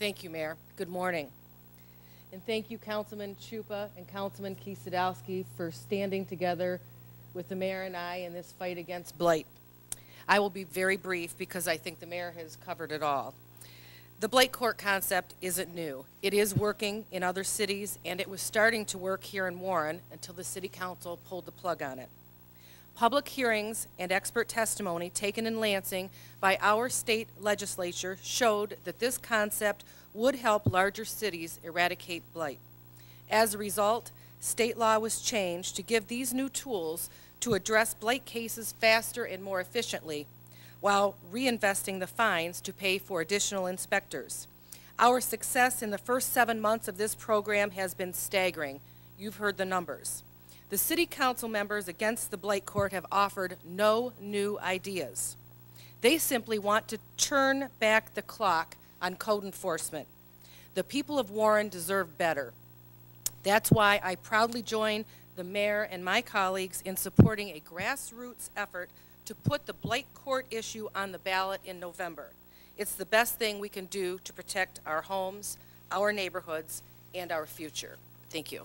Thank you, Mayor. Good morning. And thank you, Councilman Chupa and Councilman Keith Sadowski, for standing together with the mayor and I in this fight against blight. I will be very brief because I think the mayor has covered it all. The blight court concept isn't new. It is working in other cities, and it was starting to work here in Warren until the city council pulled the plug on it. Public hearings and expert testimony taken in Lansing by our state legislature showed that this concept would help larger cities eradicate blight. As a result, state law was changed to give these new tools to address blight cases faster and more efficiently, while reinvesting the fines to pay for additional inspectors. Our success in the first seven months of this program has been staggering. You've heard the numbers. The city council members against the Blight Court have offered no new ideas. They simply want to turn back the clock on code enforcement. The people of Warren deserve better. That's why I proudly join the mayor and my colleagues in supporting a grassroots effort to put the Blight Court issue on the ballot in November. It's the best thing we can do to protect our homes, our neighborhoods, and our future. Thank you.